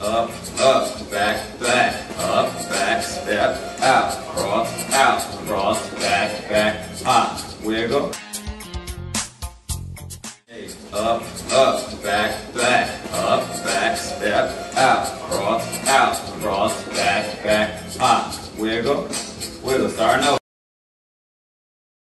up, up, back, back, up, back, step, out, cross, out, cross, back, back, hop, wiggle. Hey, Up, up, back, back, up, back, step, out, cross, out, cross, back, back, hop, wiggle, wiggle, Start over.